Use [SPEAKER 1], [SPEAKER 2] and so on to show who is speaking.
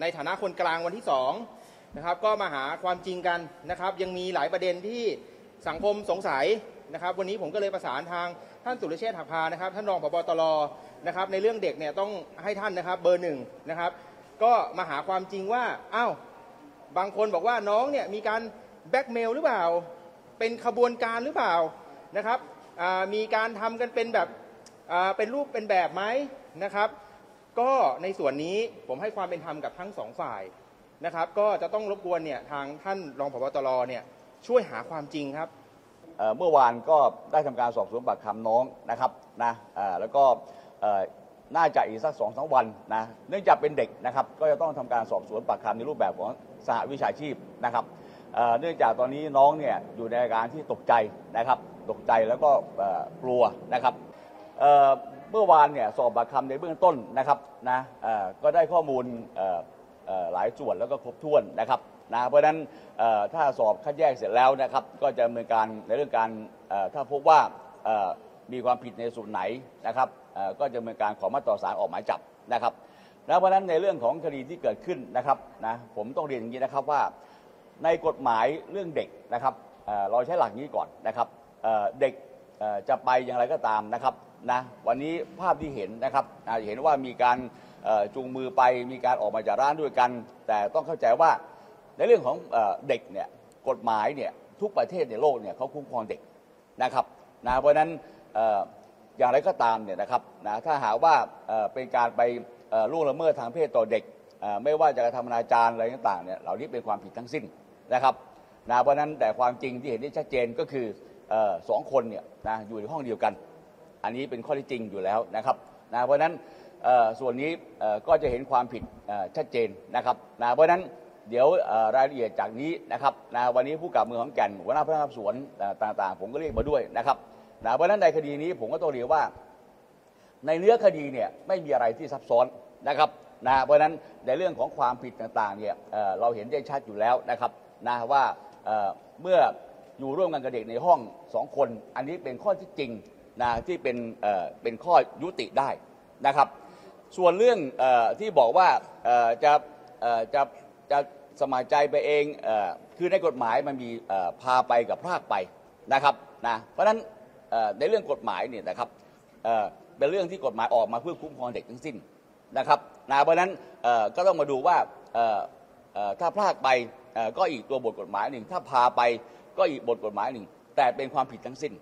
[SPEAKER 1] ในฐานะคนกลางวันที่สองนะครับก็มาหาความจริงกันนะครับ ยังมีหลายประเด็นที่สังคมสงสัยนะครับ วันนี้ผมก็เลยประสานทางท่านสุรเชษฐ์หักพานะครับ ท่านรองผบตรนะครับ ในเรื่องเด็กเนี่ยต้องให้ท่านนะครับเบอร์หนึ่งนะครับ ก็มาหาความจริงว่าอ้าวบางคนบอกว่าน้องเนี่ยมีการแบ็กเมลหรือเปล่า เป็นขบวนการหรือเปล่านะครับมีการทำกันเป็นแบบเป็นรูปเป็นแบบไหมนะครับ ก็ในส่วนนี้ผมให้ความเป็นธรรมกับทั้งสองฝ่ายนะครับ ก็จะต้องรบกวนเนี่ยทางท่านรองผบตรเนี่ยช่วยหาความจริงครับ
[SPEAKER 2] เอ่อเมื่อวานก็ได้ทำการสอบสวนปากคำน้องนะครับนะเอ่อแล้วก็เอ่อน่าจะอีกสักสองสามวันนะเนื่องจากเป็นเด็กนะครับก็จะต้องทำการสอบสวนปากคำในรูปแบบของสหวิชาชีพนะครับเอ่อเนื่องจากตอนนี้น้องเนี่ยอยู่ในอาการที่ตกใจนะครับ ตกใจแล้วก็เอ่อกลัวนะครับ เมื่อวานเนี่ยสอบปากคำในเบื้องต้นนะครับนะก็ได้ข้อมูลหลายส่วนแล้วก็ครบถ้วนนะครับนะเพราะฉะนั้นถ้าสอบคัดแยกเสร็จแล้วนะครับ ก็จะดำเนินการในเรื่องการถ้าพบว่ามีความผิดในส่วนไหนนะครับก็จะดำเนินการขอมาต่อสารออกหมายจับนะครับนะเพราะฉะนั้นในเรื่องของคดีที่เกิดขึ้นนะครับนะผมต้องเรียนอย่างนี้นะครับว่า ในกฎหมายเรื่องเด็กนะครับเราใช้หลักนี้ก่อนนะครับเด็กจะไปอย่างไรก็ตามนะครับ นะวันนี้ภาพที่เห็นนะครับเห็นว่ามีการจูงมือไปมีการออกมาจากร้านด้วยกัน แต่ต้องเข้าใจว่าในเรื่องของเด็กเนี่ยกฎหมายเนี่ยทุกประเทศในโลกเนี่ยเขาคุ้มครองเด็กนะครับนะเพราะนั้นอย่างไรก็ตามเนี่ยนะครับนะถ้าหากว่าเป็นการไปล่วงละเมิดทางเพศต่อเด็ก ไม่ว่าจะกระทำอนาจารอะไรต่างๆเนี่ยเหล่านี้เป็นความผิดทั้งสิ้นนะครับนะเพราะนั้นแต่ความจริงที่เห็นได้ชัดเจนก็คืออสองคนเนี่ยนะอยู่ในห้องเดียวกัน อันนี้เป็นข้อที่จริงอยู่แล้วนะครับนะเพราะฉะนั้นส่วนนี้ก็จะเห็นความผิดชัดเจนนะครับนะเพราะฉะนั้นเดี๋ยวรายละเอียดจากนี้นะครับนะวันนี้ผู้กับเมืองขอนแก่นหัวหน้าพนักงานสวนต่างๆ ผมก็เรียกมาด้วยนะครับนะเพราะฉะนั้นในคดีนี้ผมก็ต้องเรียนว่า ในเนื้อคดีเนี่ยไม่มีอะไรที่ซับซ้อนนะครับนะเพราะฉะนั้นในเรื่องของความผิดต่างๆเนี่ยเราเห็นได้ชัดอยู่แล้วนะครับนะว่าเมื่ออยู่ร่วมกันกับเด็กในห้องสองคน อันนี้เป็นข้อที่จริง นะที่เป็นเอ่อเป็นข้อยุติได้นะครับ ส่วนเรื่องเออที่บอกว่าเอ่อจะเอ่อจะจะสมัครใจไปเองเออคือในกฎหมายมันมีเอ่อพาไปกับพรากไปนะครับนะเพราะฉะนั้นเอ่อในเรื่องกฎหมายเนี่ยนะครับเอ่อเป็นเรื่องที่กฎหมายออกมาเพื่อคุ้มครองเด็กทั้งสิ้นนะครับนะเพราะฉะนั้นเอ่อก็ต้องมาดูว่าเอ่อเอ่อถ้าพรากไปเอ่อก็อีกตัวบทกฎหมายหนึ่ง ถ้าพาไปก็อีกบทกฎหมายหนึ่ง แต่เป็นความผิดทั้งสิ้น